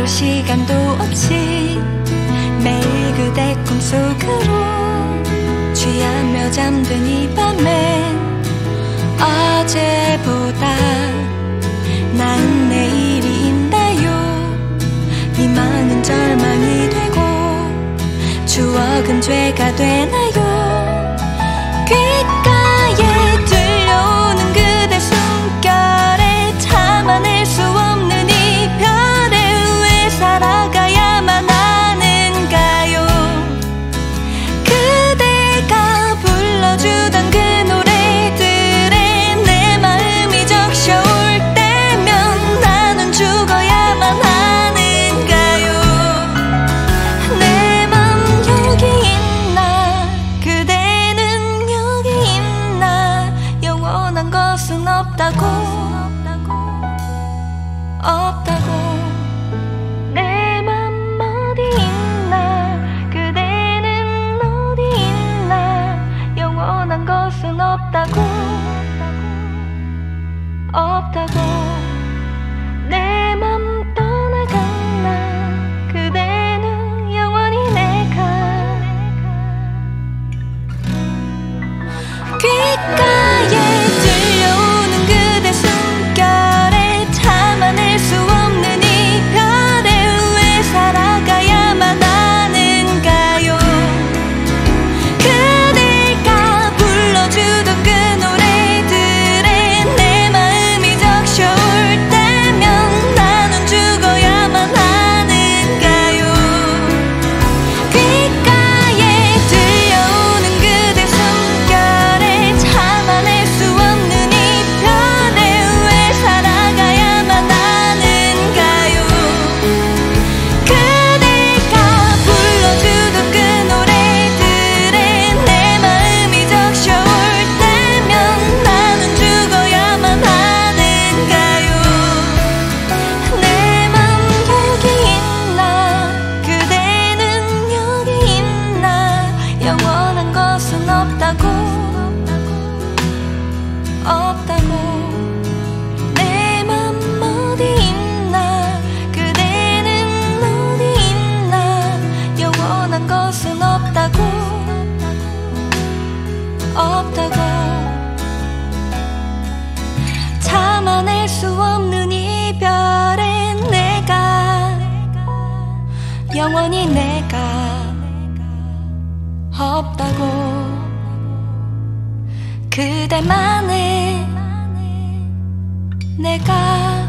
따로 시간도 없이 매일 그대 꿈속으로 취하며 잠든 이 밤엔 어제보다 나은 내일이 있나요. 희망은 절망이 되고 추억은 죄가 되나요? 없다고. 없다고. 내 맘 어디 있나? 그대는 어디 있나? 영원한 것은 없다고. 없다고. 없다고. 참아낼 수 없는 이별에 내가 영원히 내가 없다고. 그대만의 내가